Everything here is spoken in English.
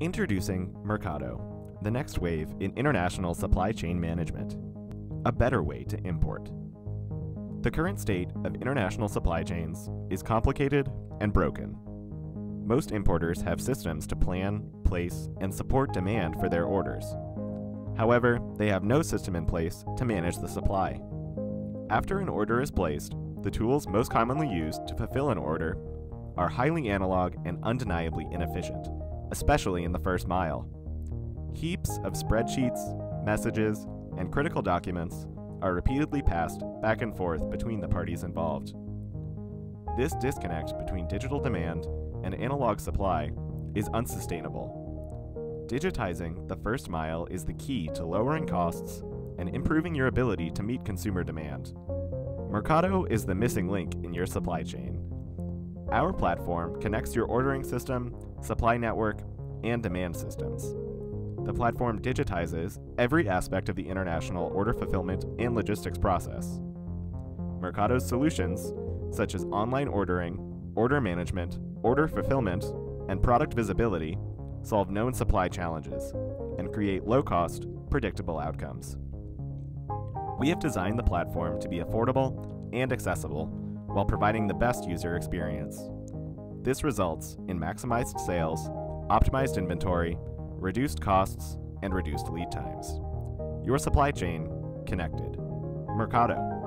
Introducing Mercado, the next wave in international supply chain management. A better way to import. The current state of international supply chains is complicated and broken. Most importers have systems to plan, place, and support demand for their orders. However, they have no system in place to manage the supply. After an order is placed, the tools most commonly used to fulfill an order are highly analog and undeniably inefficient especially in the first mile. Heaps of spreadsheets, messages, and critical documents are repeatedly passed back and forth between the parties involved. This disconnect between digital demand and analog supply is unsustainable. Digitizing the first mile is the key to lowering costs and improving your ability to meet consumer demand. Mercado is the missing link in your supply chain. Our platform connects your ordering system, supply network, and demand systems. The platform digitizes every aspect of the international order fulfillment and logistics process. Mercado's solutions, such as online ordering, order management, order fulfillment, and product visibility, solve known supply challenges and create low cost, predictable outcomes. We have designed the platform to be affordable and accessible while providing the best user experience. This results in maximized sales, optimized inventory, reduced costs, and reduced lead times. Your supply chain connected. Mercado.